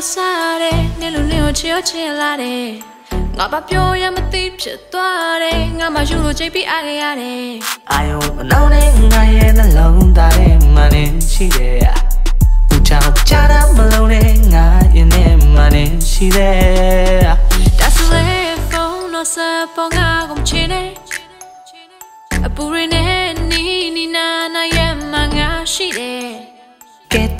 ကိုစားတယ်နေလူလင်းကိုချေချင်လာတယ်ငါဘာပြောရမသိဖြစ်သွားတယ်ငါမှယူလို့ချိန်ပြီးအားရရတယ်အာယုံမနောင်းနဲ့ငါရဲ့နှလုံးသားထဲမှာနေရှိတယ်ဘူးချောင်းချတာမလုံးနဲ့ငါရင်ထဲမှာနေရှိတယ် That's the phone no sa ponga com chine အပူရင်းနဲ့နီနီနာနာရဲ့မငါရှိတယ်ကဲဒါဆိုဟုတ်ပြီချင်းနေငါတို့ဖြုံးမိငါနှလုံးသားတဲ့ဝင်ကြီးဟိုရင်လုံး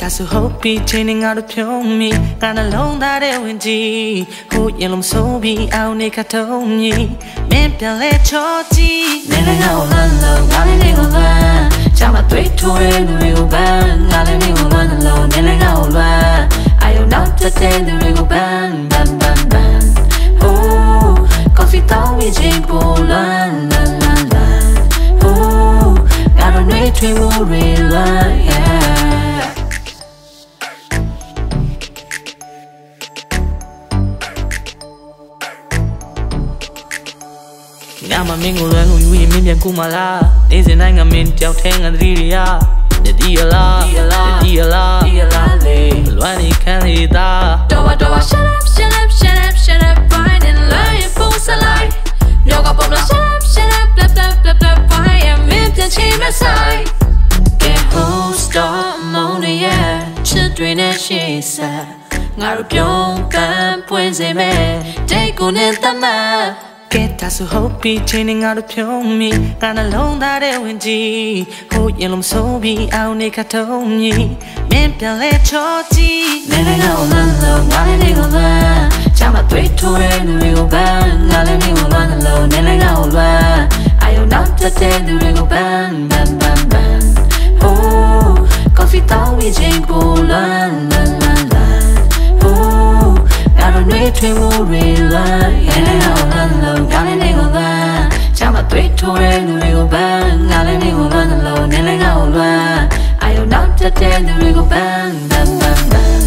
가수 호피 지는 하루 평미 까날롱 달에 왠지 호예롬 소비 아우 내가 도움니 맨별에 쳤지 내가 올란러 나를 내가 올라 자마 트위터에 누리고 반 나를 내가 올란러 내가 올라 아요 나한테 누리고 반반반반 오 커피 떠위 지불란 랄랄라 오 나를 내 뒤로 릴라 yeah ညမမင်းကိုလွမ်းလို့ယူရင်မင်းပြန်ကူမလားနေစဉ်တိုင်းကမင်းတယောက်ထဲငါတတိရရတတိယလားတတိယလားတတိယလားလေလွမ်းနေခံလေသာတော်ပါတော်ပါ shut up shut up shut up shut up fine and lie for life မြောက်ကပုံလား shut up shut up blah blah blah blah fine and မင်းပြန်ချင်မဆိုင် get hold stop moaning yeah ချစ်တွေနဲ့ရှေ့ဆက်ငါတို့ပြုံးပန်းပွင့်စေမယ်ဒိတ်ကိုနဲ့တမတ်ကဲဒါ ဆိုဟုတ်ပြီချင်းနေငါတို့ဖြုံးမိငါနှလုံးသားတဲ့ဝင်ကြီးဟိုရင်လုံးဆိုးပြီးအောင်နေခထုံးမြည်မင်းပြန်လဲချောကြည့်နေနေတော့လမ်းလုံးငါလည်းနေကိုလမ်းချမတွေ့ထိုးတဲ့လူတွေကိုပန်းငါလည်းနေကိုလမ်းလုံးနေနေတော့လမ်းအာယုံနောက်တဲ့လူတွေကိုပန်းပန်းပန်းပန်းဟိုး coffee တောင်းပြီးချိန်ပိုလမ်းလမ်းလမ်းလမ်းဟိုးငါတို့နေထွေး မှုရဲ့လူတွေကိုပန်းငါလည်းနေကိုလွမ်းတယ်လို့နေလည်းငါ့ကိုလွမ်းအာယုံနောက်တက်တဲ့လူတွေကိုပန်းပန်းပန်းပန်း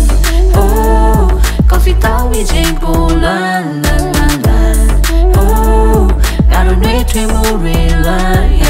Oh coffee တောင်းပြီးချိန်ပူလွမ်းလန်းလန်းလန်း Oh ငါတို့နေထွေးမှုတွေလွမ်း